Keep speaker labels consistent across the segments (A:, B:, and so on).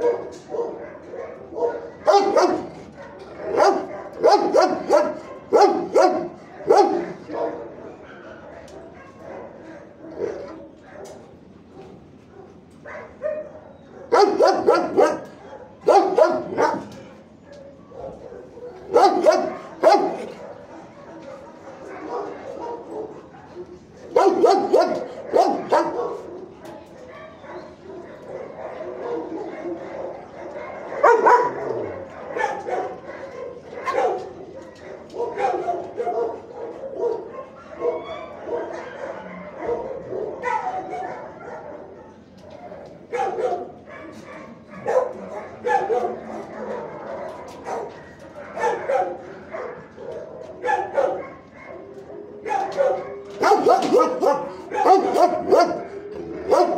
A: Oh, oh. Whoop! Whoop!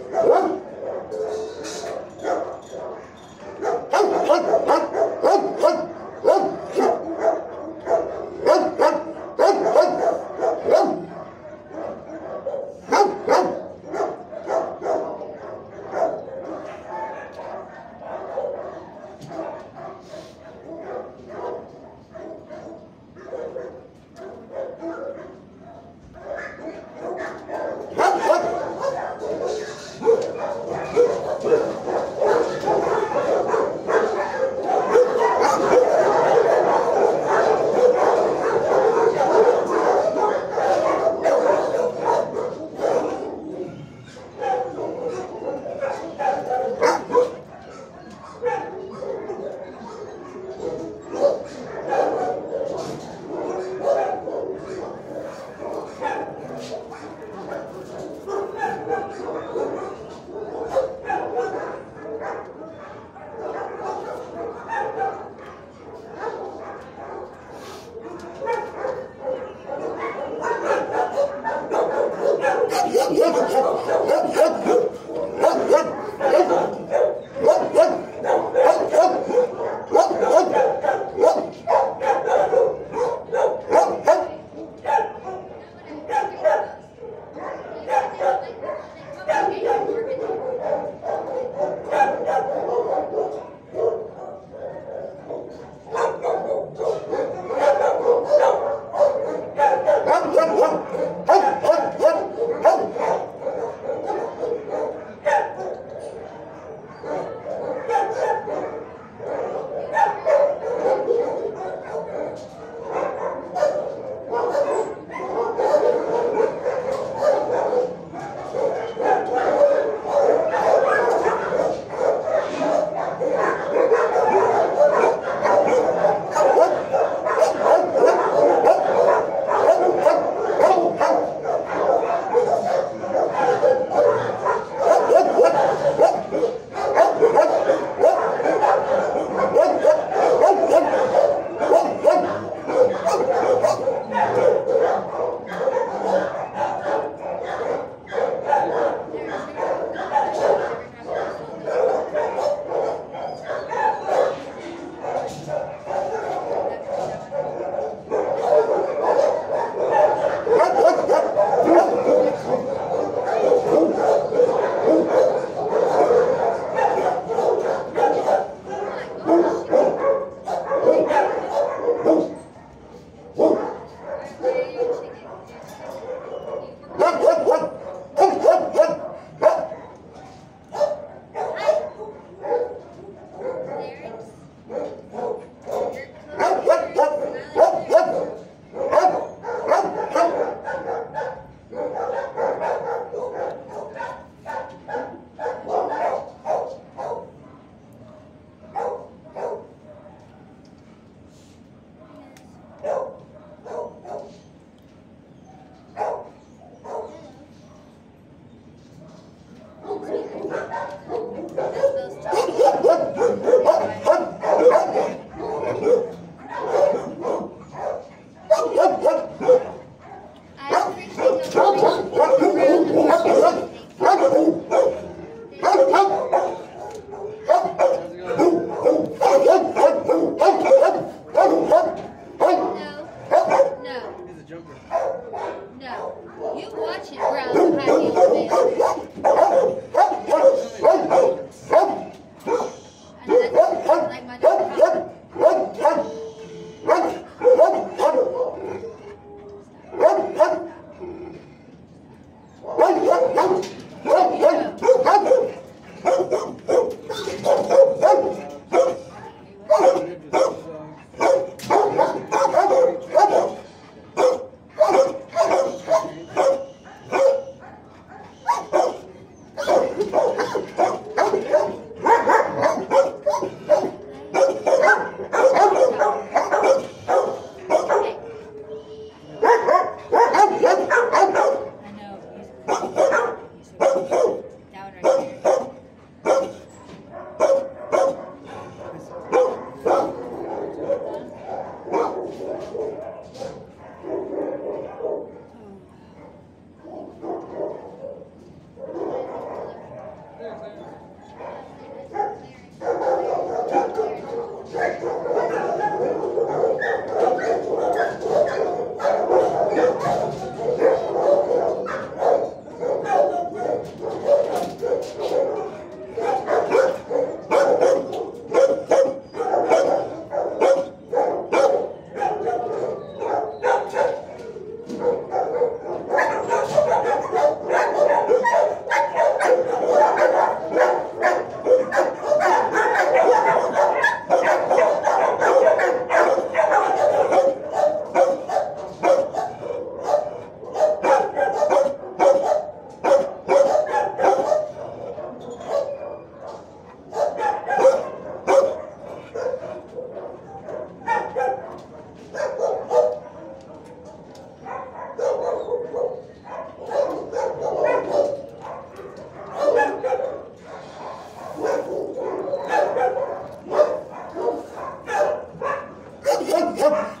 A: Oh!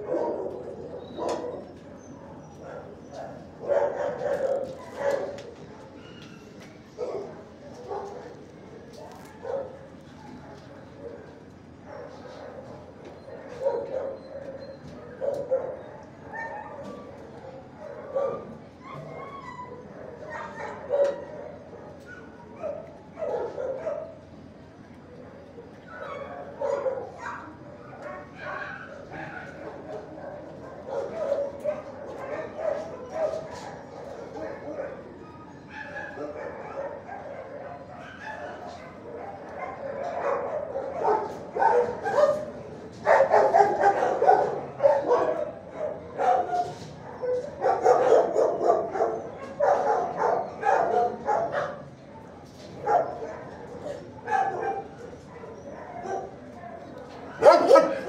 A: what